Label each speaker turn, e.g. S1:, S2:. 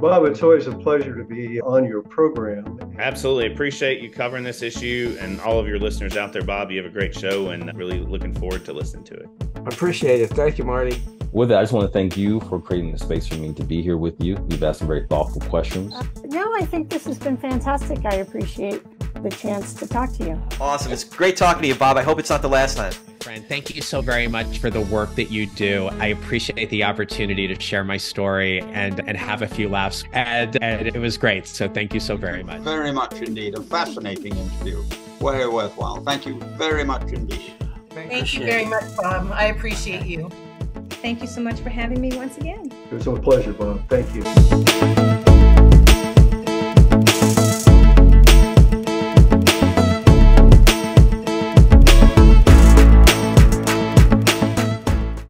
S1: Bob, it's always a pleasure to be on your program.
S2: Absolutely. Appreciate you covering this issue and all of your listeners out there, Bob. You have a great show and really looking forward to listening to it.
S3: I appreciate it. Thank you, Marty.
S4: With that, I just want to thank you for creating the space for me to be here with you. You've asked some very thoughtful questions. Uh,
S5: no, I think this has been fantastic. I appreciate the chance to talk to you.
S6: Awesome. It's great talking to you, Bob. I hope it's not the last time.
S7: Friend, thank you so very much for the work that you do. I appreciate the opportunity to share my story and and have a few laughs. And, and it was great. So thank you so very much.
S8: Very much indeed. A fascinating interview. Very worthwhile. Thank you very much indeed.
S9: Thank you very much, Bob. I appreciate you.
S10: Thank you so much for having me once again.
S1: It was a pleasure, Bob. Thank you.